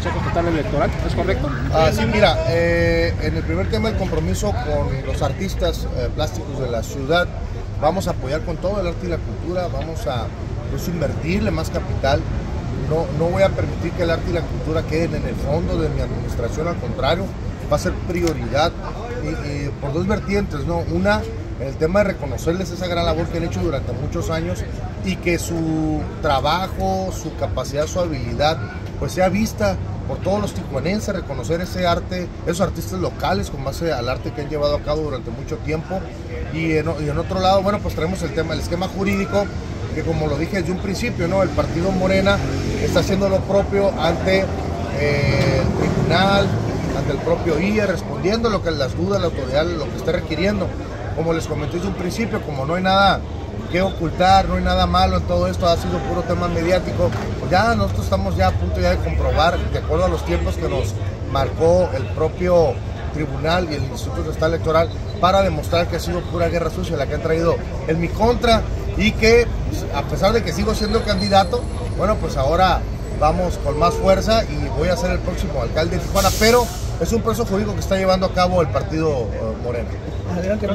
Consejo Estatal Electoral, ¿es correcto? Ah, sí, mira, eh, en el primer tema el compromiso con los artistas eh, plásticos de la ciudad, vamos a apoyar con todo el arte y la cultura, vamos a pues, invertirle más capital. No, no voy a permitir que el arte y la cultura queden en el fondo de mi administración, al contrario, va a ser prioridad y, y por dos vertientes, ¿no? Una, el tema de reconocerles esa gran labor que han hecho durante muchos años y que su trabajo, su capacidad, su habilidad, pues sea vista por todos los tijuanenses, reconocer ese arte, esos artistas locales con base al arte que han llevado a cabo durante mucho tiempo. Y en, otro lado, bueno, pues traemos el tema, el esquema jurídico, que como lo dije desde un principio, ¿no? El partido Morena está haciendo lo propio ante eh, el tribunal, ante el propio IE, respondiendo lo que las dudas, la autoridad, lo que esté requiriendo. Como les comenté desde un principio, como no hay nada que ocultar, no hay nada malo en todo esto, ha sido puro tema mediático, pues ya nosotros estamos ya a punto ya de comprobar, de acuerdo a los tiempos que nos marcó el propio tribunal y el Instituto Estatal Electoral, para demostrar que ha sido pura guerra sucia la que han traído en mi contra y que pues, a pesar de que sigo siendo candidato, bueno, pues ahora vamos con más fuerza y voy a ser el próximo alcalde de Tijuana, pero es un proceso jurídico que está llevando a cabo el partido uh, Morena. Adelante.